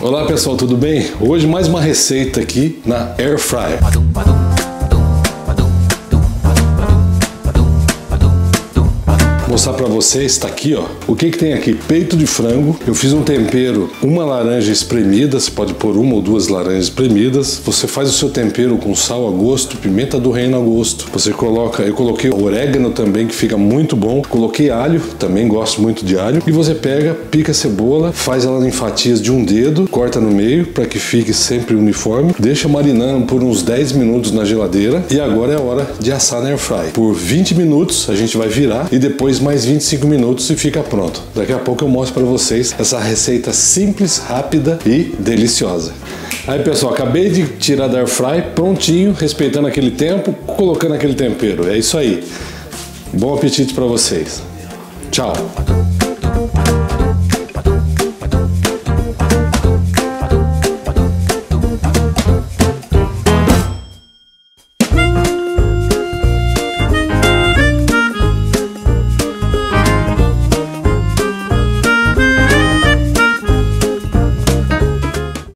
Olá pessoal, tudo bem? Hoje mais uma receita aqui na Air Fryer. Mostrar para vocês, está aqui ó, o que que tem aqui, peito de frango, eu fiz um tempero, uma laranja espremida, você pode pôr uma ou duas laranjas espremidas, você faz o seu tempero com sal a gosto, pimenta do reino a gosto, você coloca, eu coloquei orégano também que fica muito bom, coloquei alho, também gosto muito de alho, e você pega, pica a cebola, faz ela em fatias de um dedo, corta no meio para que fique sempre uniforme, deixa marinando por uns 10 minutos na geladeira. E agora é hora de assar na air fry. Por 20 minutos a gente vai virar e depois mais 25 minutos e fica pronto. Daqui a pouco eu mostro para vocês essa receita simples, rápida e deliciosa. Aí pessoal, acabei de tirar da air fry, prontinho, respeitando aquele tempo, colocando aquele tempero. É isso aí. Bom apetite para vocês. Tchau.